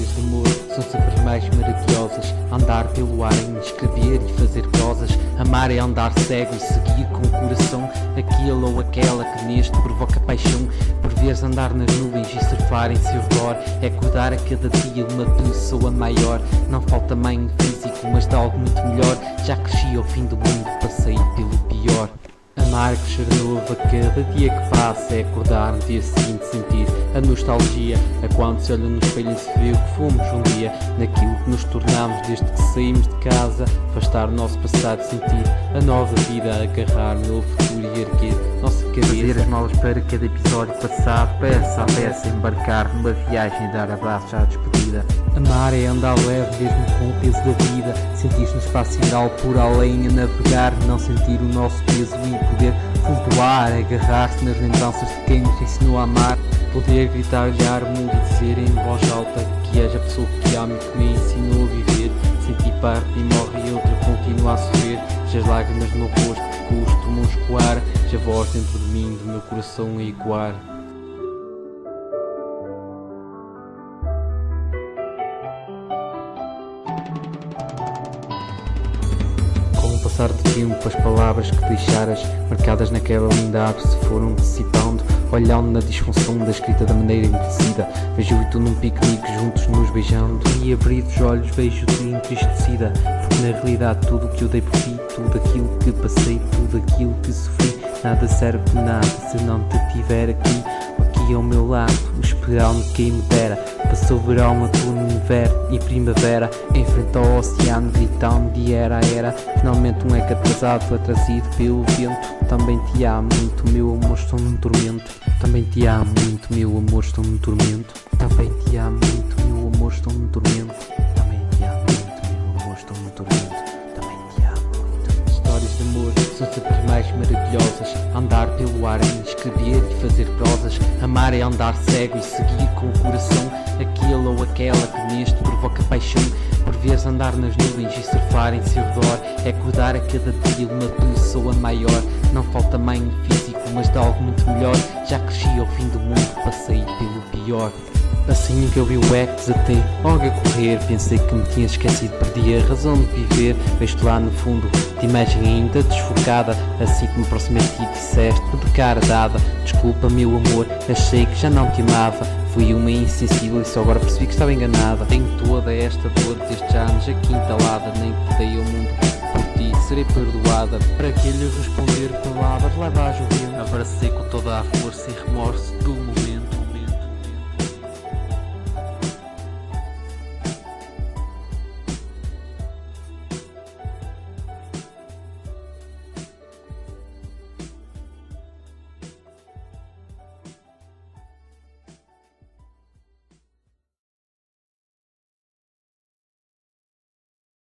Histórias de amor são sempre mais maravilhosas. Andar pelo ar em escrever e fazer prosas. Amar é andar cego e seguir com o coração aquele ou aquela que neste provoca paixão. Por veres andar nas nuvens e surfar em seu redor. É acordar a cada dia uma pessoa maior. Não falta mãe físico, mas de algo muito melhor. Já cresci ao fim do mundo, passei pelo pior. Amar crescer novo a cada dia que passa É acordar no dia seguinte sentir a nostalgia. É quando se olha no espelho e se vê o que fomos um dia Naquilo que nos tornamos desde que saímos de casa. Afastar o nosso passado, sentir a nova vida Agarrar o novo futuro e erguer nossa cabeça. Fazer as malas para cada episódio passado Peça a peça, embarcar numa viagem dar abraços à despedida Amar é andar leve mesmo com o peso da vida. Sentir-se no espaço sideral por além a navegar Não sentir o nosso peso e poder. Flutuar Agarrar-se nas lembranças de quem nos ensinou a amar. Poder gritar, olhar o e dizer em voz alta. Que és a pessoa que amo e que me ensinou a viver. Sentir parte e morre e outra continua a sofrer. Já as lágrimas no meu rosto costumam escoar Já a voz dentro de mim, do meu coração a ecoar passar do tempo, as palavras que deixaras marcadas naquela linda arte se foram dissipando. Olhando na disfunção da escrita da maneira envelhecida, vejo e tu num piquenique juntos nos beijando. E abrir os olhos, vejo-te entristecida. Porque na realidade, tudo o que eu dei por ti, tudo aquilo que passei, tudo aquilo que sofri, nada serve de nada se não te tiver aqui. Aqui ao meu lado, esperando quem me dera. Passou verão, outono, inverno e primavera. Em frente ao oceano, gritando de era a era. Finalmente um eco atrasado, atrazido pelo vento. Também te amo muito, meu amor, estou num tormento. Também te amo muito, meu amor, estou num tormento. Também te amo muito, meu amor, estou num tormento. Também te amo muito, meu amor, estou num tormento. Também te amo muito. Histórias de amor são sempre maravilhosas. Andar pelo ar em escrever e fazer prosas. Amar é andar cego e seguir com o coração aquele ou aquela que neste provoca paixão. Por veres andar nas nuvens e surfar em seu redor. É acordar a cada dia uma pessoa maior. Não falta mãe físico, mas de algo muito melhor. Já cresci ao fim do mundo, passei pelo pior. Assim que eu vi o ex desatei logo a correr. Pensei que me tinha esquecido, perdi a razão de viver. Vejo-te lá no fundo, de imagem ainda desfocada. Assim que me aproximei de ti disseste, de cara dada. Desculpa meu amor, achei que já não te amava. Fui uma insensível e só agora percebi que estava enganada. Tenho toda esta dor destes anos aqui entalada Nem te dei ao mundo por ti, serei perdoada. Para que lhe responder palavras, leva a chover Abracei com toda a força e remorso do mundo